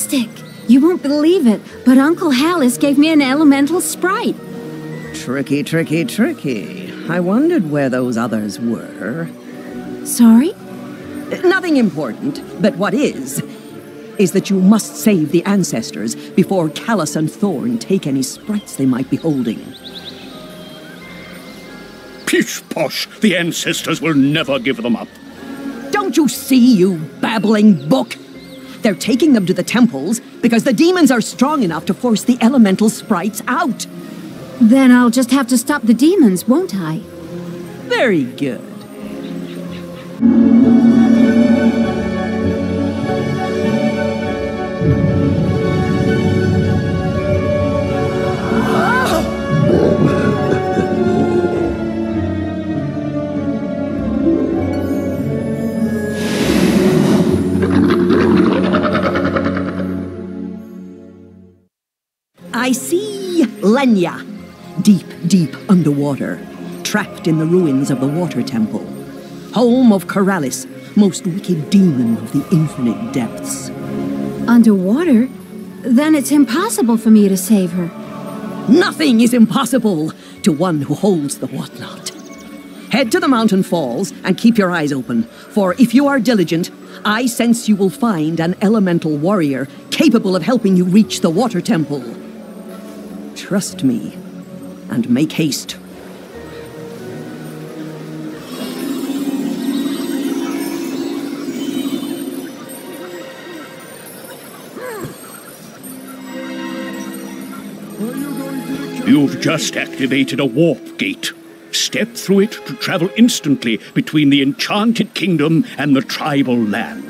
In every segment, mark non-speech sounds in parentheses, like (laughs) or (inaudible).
fantastic! You won't believe it, but Uncle Hallis gave me an elemental sprite. Tricky, tricky, tricky. I wondered where those others were. Sorry? Nothing important, but what is, is that you must save the ancestors before Kalus and Thorn take any sprites they might be holding. Pish posh! The ancestors will never give them up. Don't you see, you babbling book? They're taking them to the temples because the demons are strong enough to force the elemental sprites out. Then I'll just have to stop the demons, won't I? Very good. Lenya, deep, deep underwater, trapped in the ruins of the Water Temple, home of Keralis, most wicked demon of the infinite depths. Underwater? Then it's impossible for me to save her. Nothing is impossible to one who holds the Wotnot. Head to the mountain falls and keep your eyes open, for if you are diligent, I sense you will find an elemental warrior capable of helping you reach the Water Temple. Trust me, and make haste. You've just activated a warp gate. Step through it to travel instantly between the Enchanted Kingdom and the tribal lands.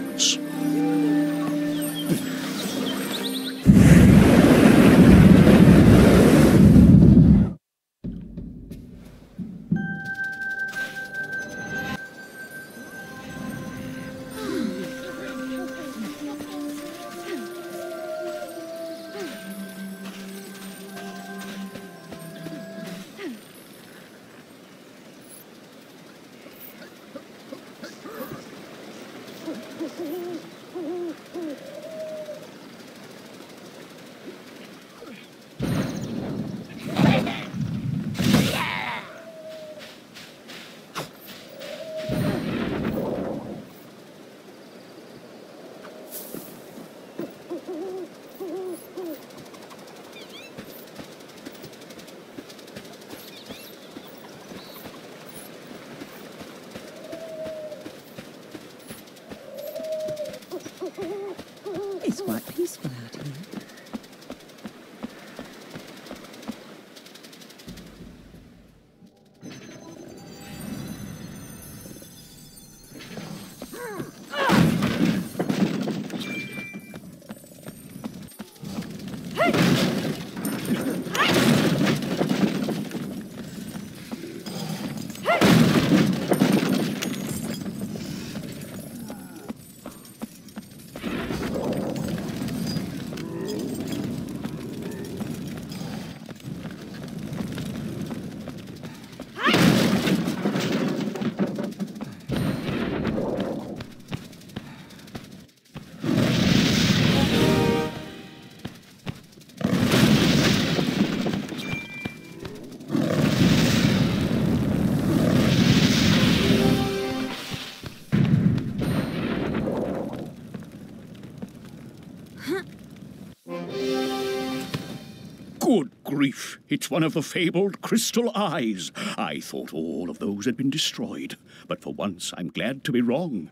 It's one of the fabled crystal eyes. I thought all of those had been destroyed, but for once I'm glad to be wrong.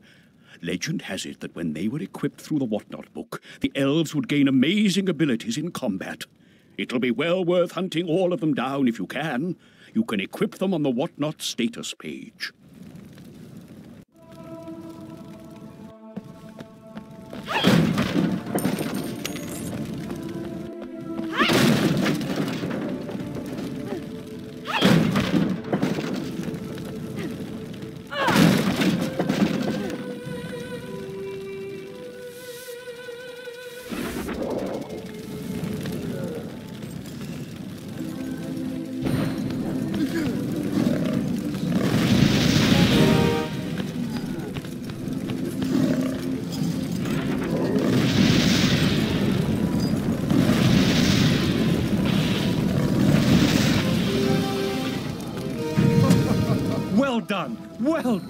Legend has it that when they were equipped through the Wotnot book, the elves would gain amazing abilities in combat. It'll be well worth hunting all of them down if you can. You can equip them on the Wotnot status page. Done. Well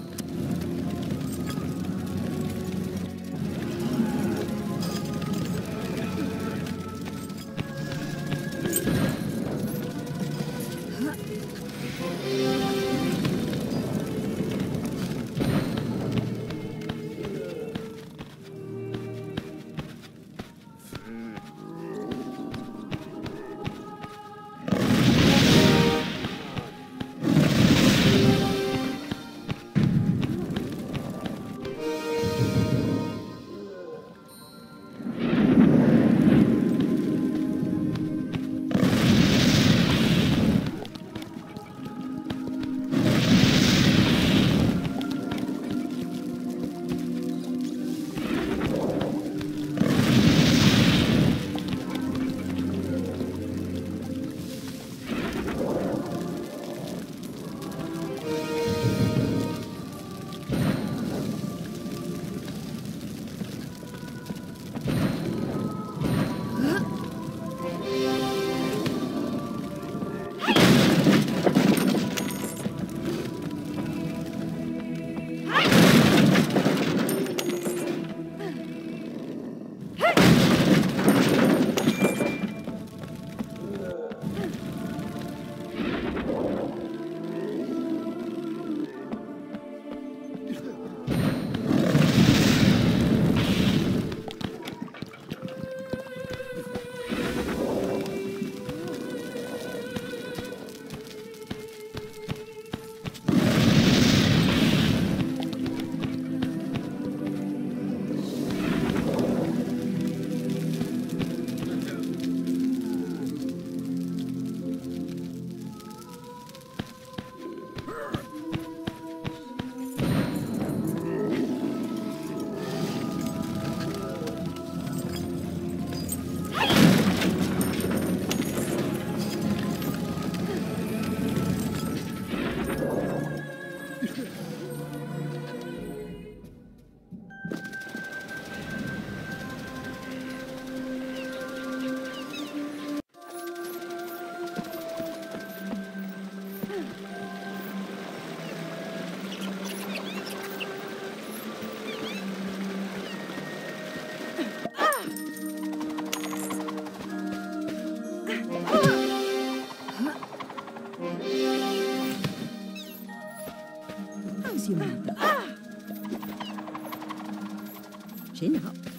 Chin up. Find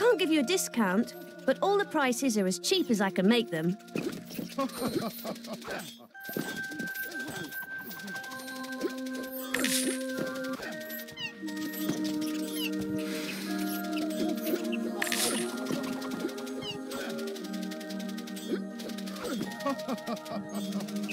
can't give you a discount, but all the prices are as cheap as I can make them. (laughs)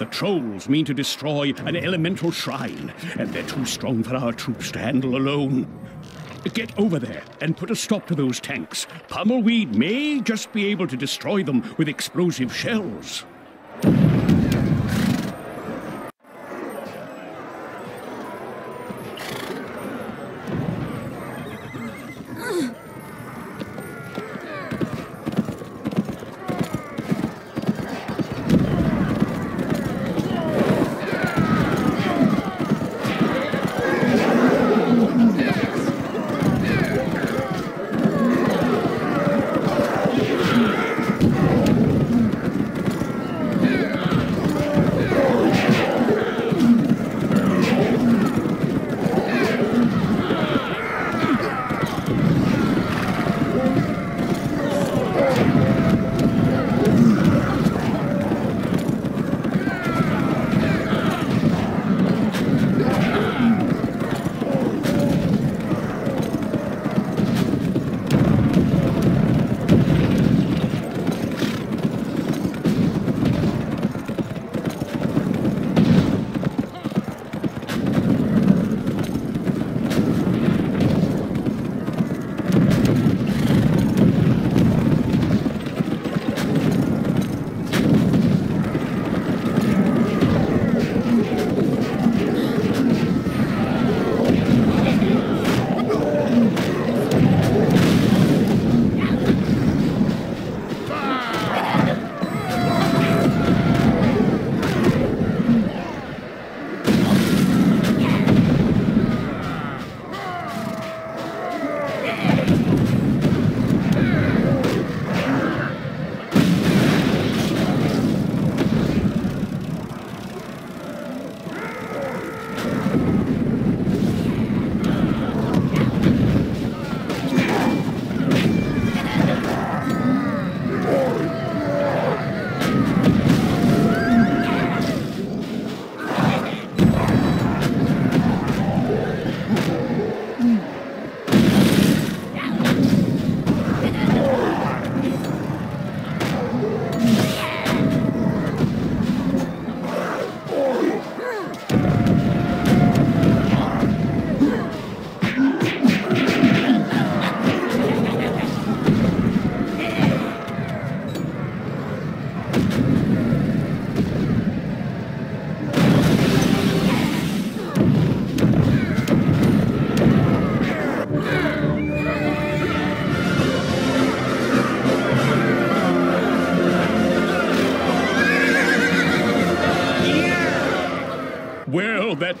The trolls mean to destroy an elemental shrine, and they're too strong for our troops to handle alone. Get over there and put a stop to those tanks. Pummelweed may just be able to destroy them with explosive shells.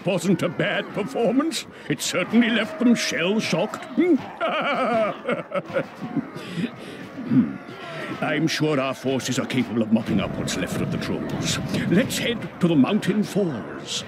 Wasn't a bad performance. It certainly left them shell-shocked. Hmm. (laughs) I'm sure our forces are capable of mopping up what's left of the trolls. Let's head to the mountain falls.